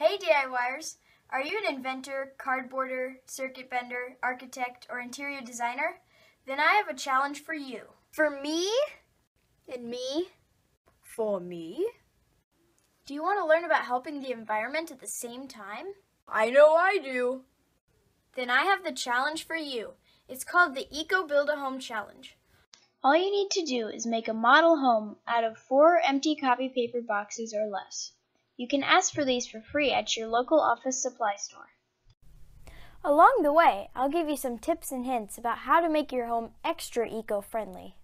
Hey DIYers! Are you an inventor, cardboarder, circuit bender, architect, or interior designer? Then I have a challenge for you. For me? And me? For me? Do you want to learn about helping the environment at the same time? I know I do. Then I have the challenge for you. It's called the Eco Build a Home Challenge. All you need to do is make a model home out of four empty copy paper boxes or less. You can ask for these for free at your local office supply store. Along the way, I'll give you some tips and hints about how to make your home extra eco-friendly.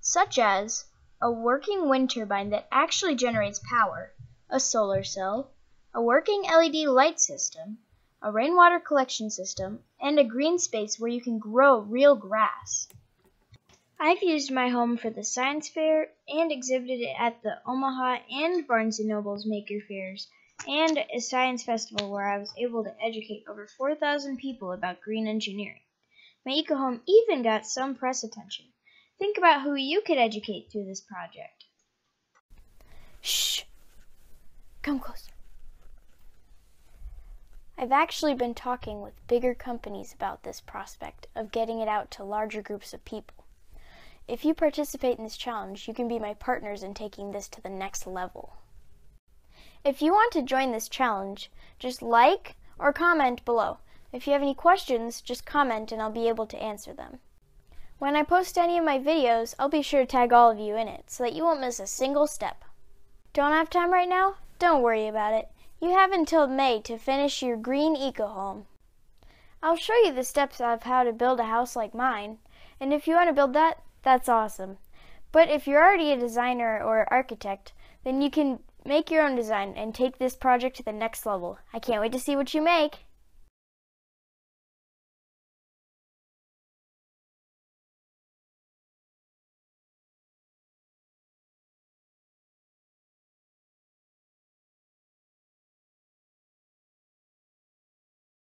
Such as a working wind turbine that actually generates power, a solar cell, a working LED light system, a rainwater collection system, and a green space where you can grow real grass. I've used my home for the science fair and exhibited it at the Omaha and Barnes & Noble's Maker Faires and a science festival where I was able to educate over 4,000 people about green engineering. My eco home even got some press attention. Think about who you could educate through this project. Shh! Come closer. I've actually been talking with bigger companies about this prospect of getting it out to larger groups of people. If you participate in this challenge, you can be my partners in taking this to the next level. If you want to join this challenge, just like or comment below. If you have any questions, just comment and I'll be able to answer them. When I post any of my videos, I'll be sure to tag all of you in it so that you won't miss a single step. Don't have time right now? Don't worry about it. You have until May to finish your green eco home. I'll show you the steps of how to build a house like mine, and if you want to build that, that's awesome. But if you're already a designer or architect, then you can make your own design and take this project to the next level. I can't wait to see what you make.